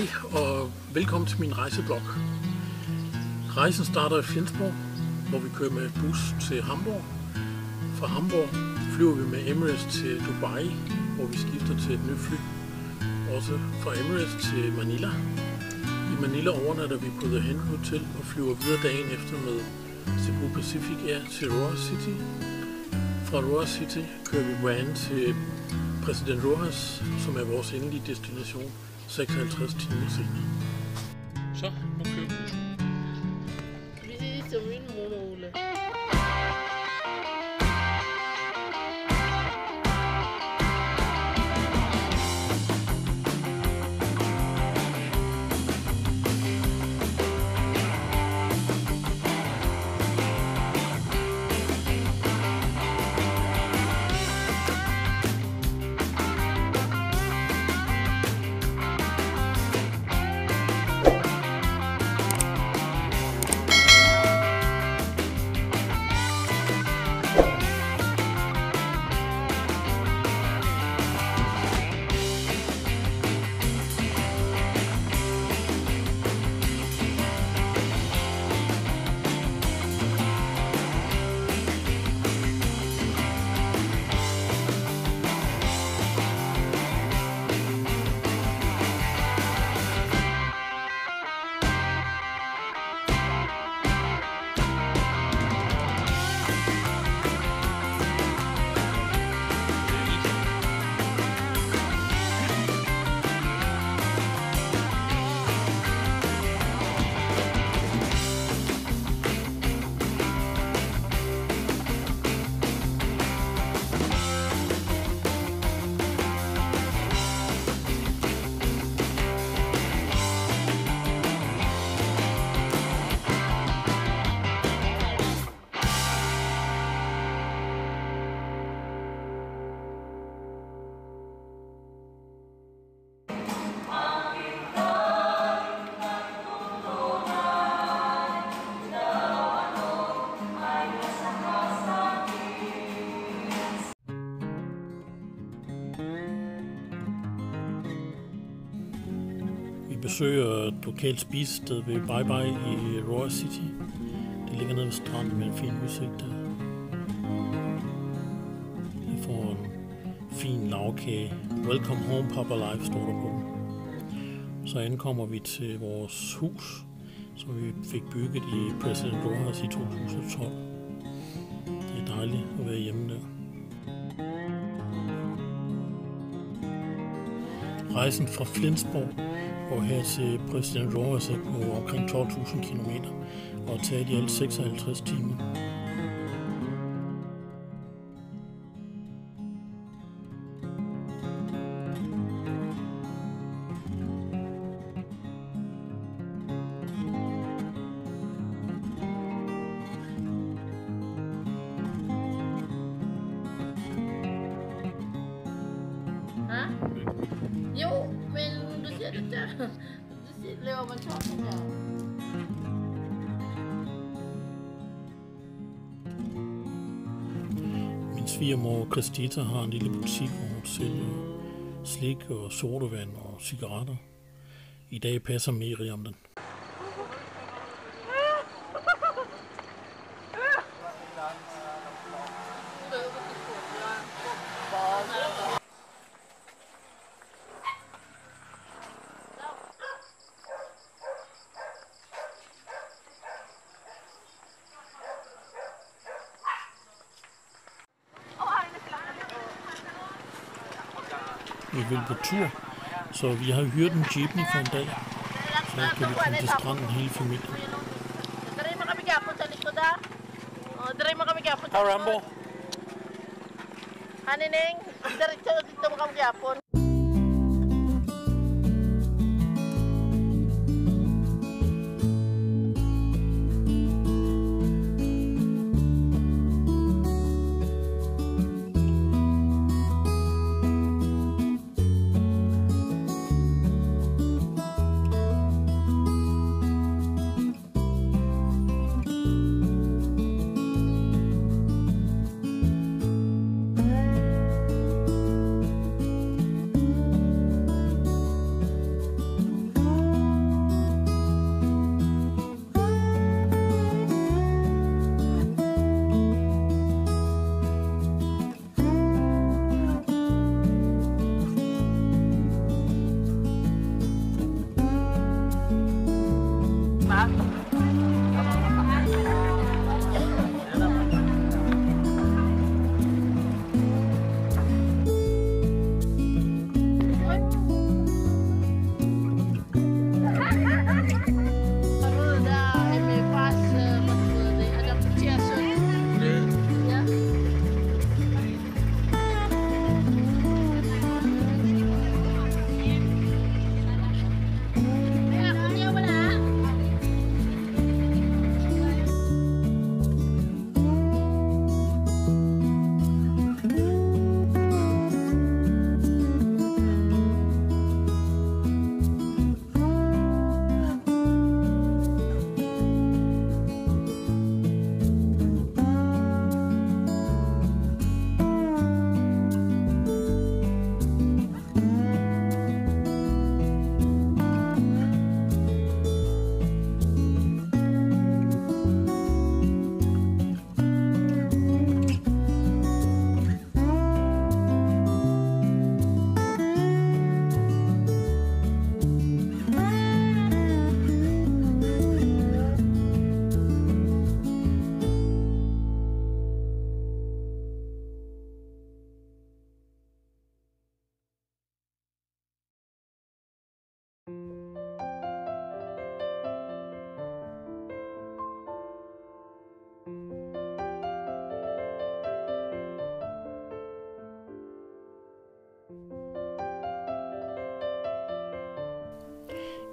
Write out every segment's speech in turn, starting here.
Hej og velkommen til min rejseblog. Rejsen starter i Flensborg, hvor vi kører med bus til Hamburg. Fra Hamburg flyver vi med Emirates til Dubai, hvor vi skifter til et nyt fly. Også fra Emirates til Manila. I Manila overnatter vi på The Hen Hotel og flyver videre dagen efter med Cebu Pacific Air til Roa City. Fra Roa City kører vi van til Præsident Rojas, som er vores endelige destination 56 timer senere. Så, besøge et lokalt spisested ved Bye Bye i Roa City. Det ligger nede ved stranden med en fin udsigt der. Vi får en fin lavkage. Welcome home, Papa Life, står der på. Så ankommer vi til vores hus, som vi fik bygget i President Rojas i 2012. Det er dejligt at være hjemme der. Rejsen fra Flensborg og her til Præsident Rojas på omkring 12.000 km og tager i alt 56 timer. Svigermor Christita har en lille butik, hvor hun sælger slik og sodavand og cigaretter. I dag passer Miriam den. Vi vil på tur, så vi har hyret en jeepney for en dag. Så kan vi komme til stranden hele familien. Dari mo kami gapon sa likod ah. Oh, dari mo kami gapon sa Hej likod. Rambo! Hanineng, diretso dito mo kami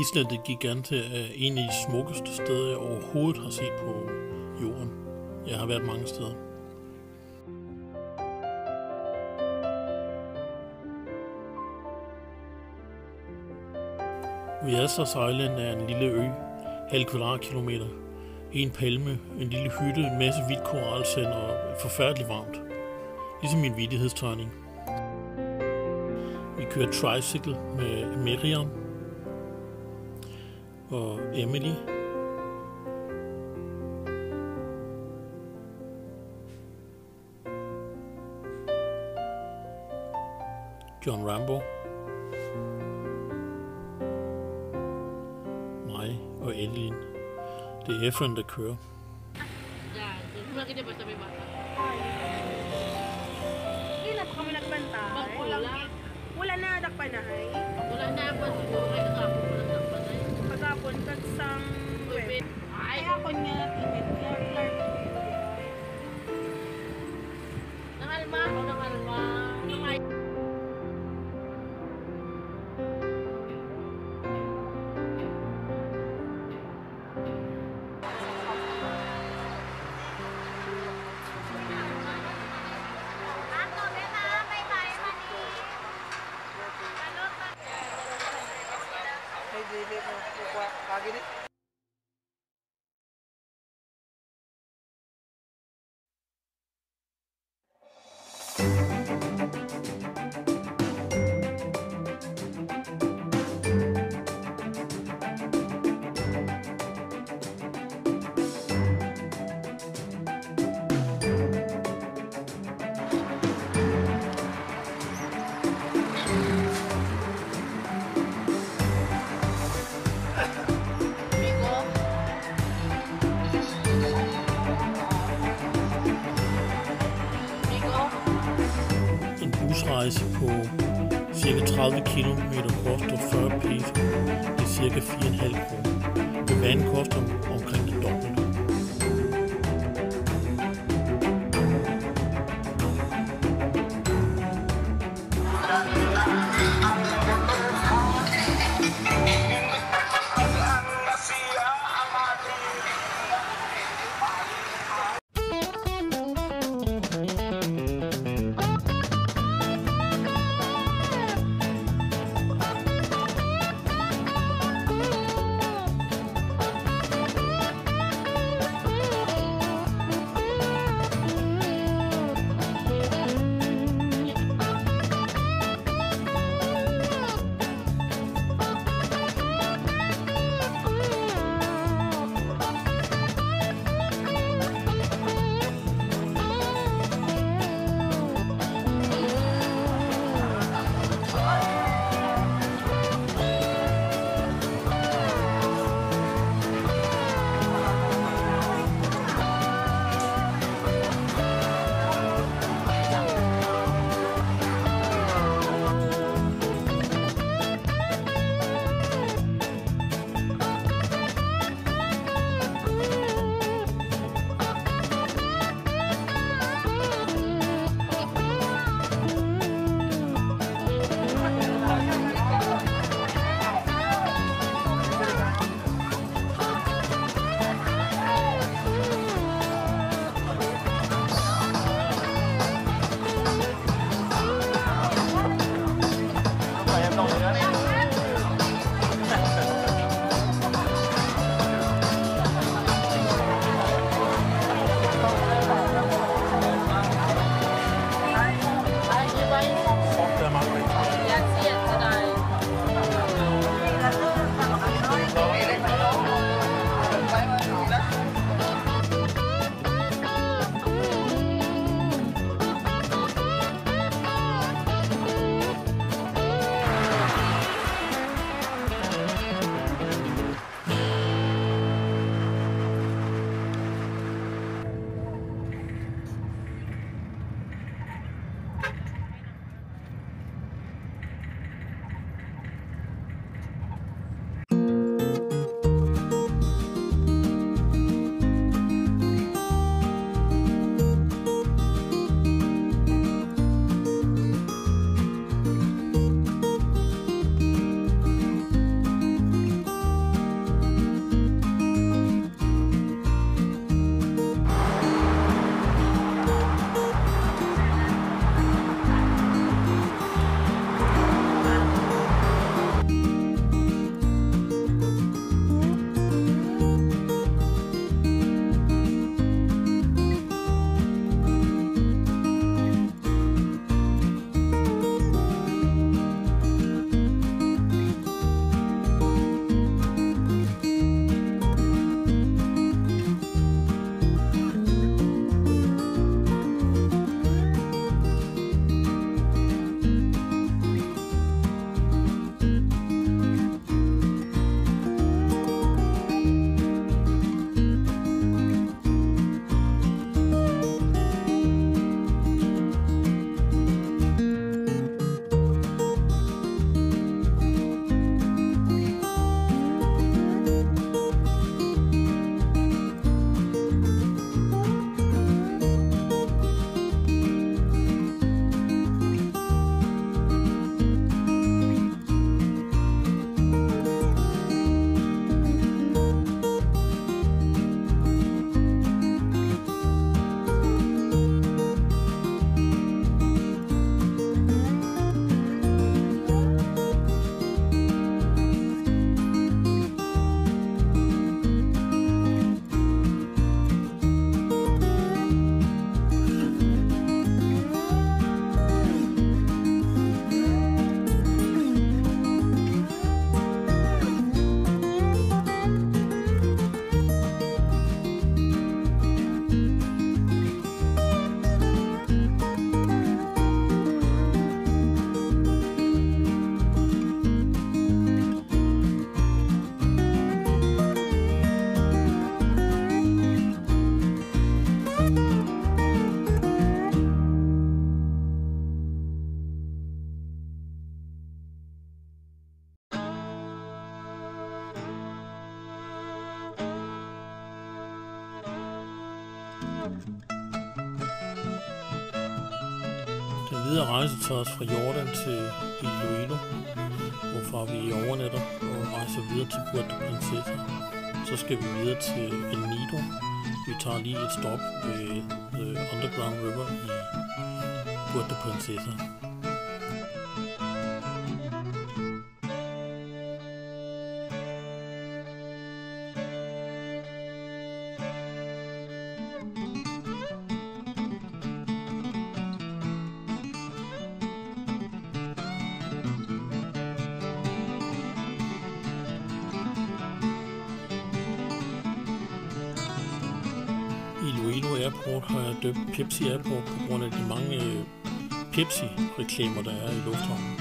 Island det Gigante er en af de smukkeste steder, jeg overhovedet har set på jorden. Jeg har været mange steder. Viasas Island er en lille ø, halv kvadratkilometer. En palme, en lille hytte, en masse hvidt koralsand og forfærdeligt varmt. Ligesom min vidighedstegning. Vi kører tricycle med Miriam uh, Emily. John Rambo, mig og Elin. Det er Efren, der kører. Wala. Na, dakpa. Wala na, basta ko. Kaya sang web. Ay, ako niya tingin. Nang alma ako, nang. targeted. kilometer rejse tager os fra Jordan til Iloilo, hvorfra vi overnatter og rejser videre til Puerto Princesa. Så skal vi videre til El Nido. Vi tager lige et stop ved The Underground River i Puerto Princesa. Iloilo Airport har jeg døbt Pepsi Airport på grund af de mange øh, Pepsi-reklamer, der er i lufthavnen.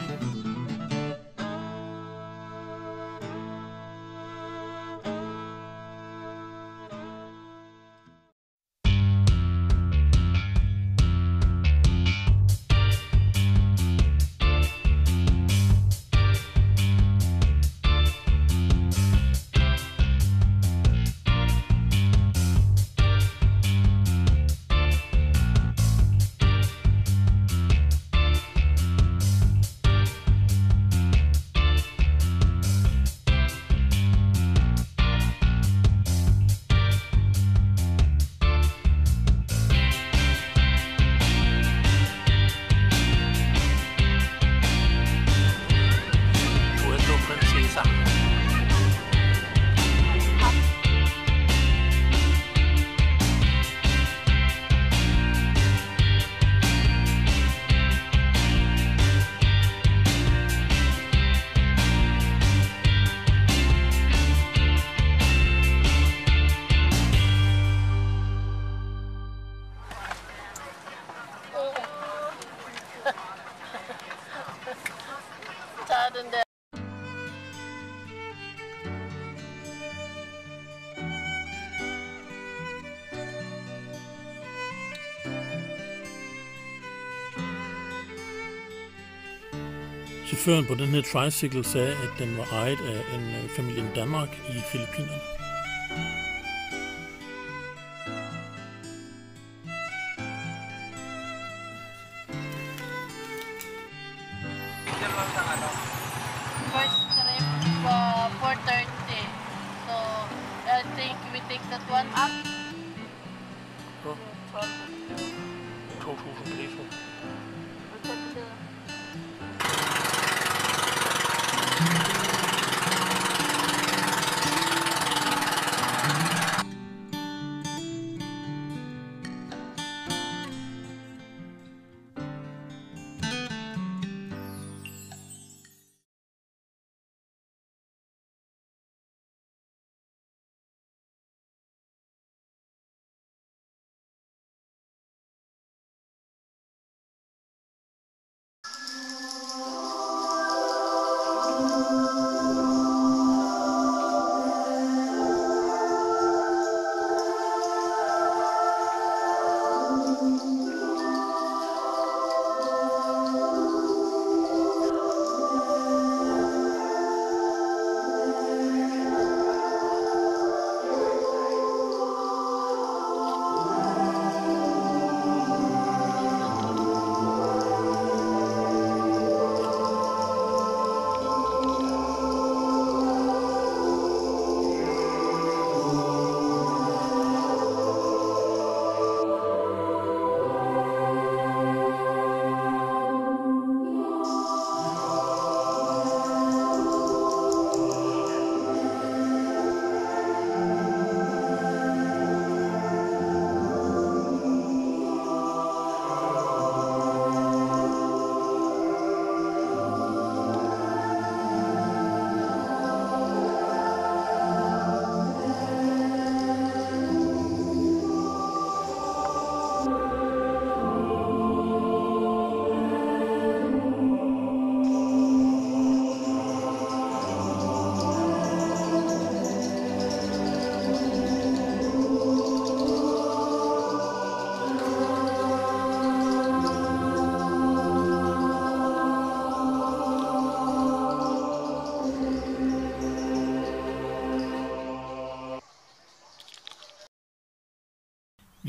Chaufføren på den her tricycle sagde, at den var ejet af en øh, familie i Danmark i Filippinerne.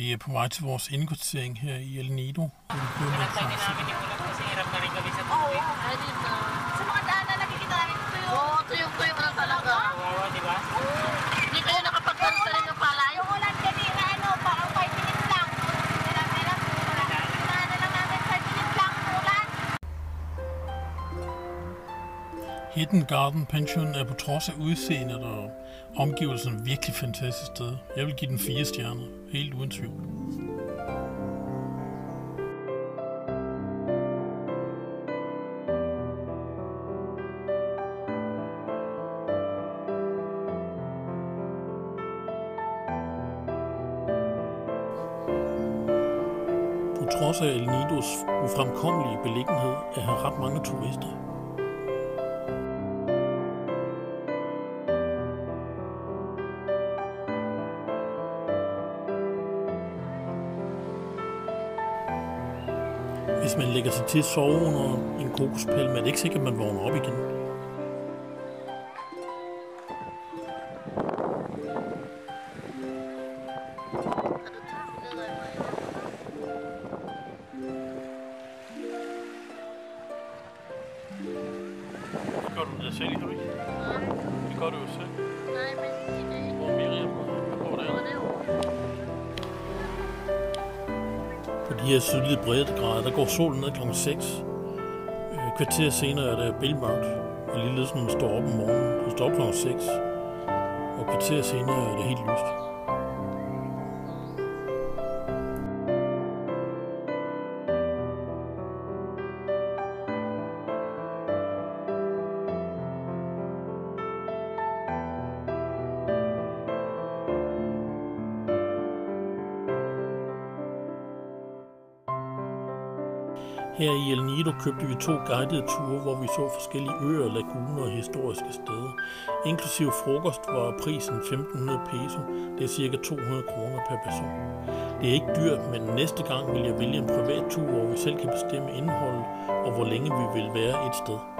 Vi er på vej til vores indkvartering her i El Nido. hvor vi Hidden Garden Pension er på trods af udseendet og omgivelsen virkelig fantastisk sted. Jeg vil give den fire stjerner, helt uden tvivl. Trods af El Nidos ufremkommelige beliggenhed er her ret mange turister. Til at sove under en kokospil, men det ikke sikkert, at man vågner op igen. Her sydlige breddegrader, der går solen ned kl. 6. Øh, kvarter senere er det bilmørkt, og ligeledes når man står op om morgenen. Det står op kl. 6, og kvarter senere er det helt lyst. Lido købte vi to guidede ture, hvor vi så forskellige øer, laguner og historiske steder. Inklusiv frokost var prisen 1500 peso, det er cirka 200 kroner per person. Det er ikke dyrt, men næste gang vil jeg vælge en privat tur, hvor vi selv kan bestemme indholdet og hvor længe vi vil være et sted.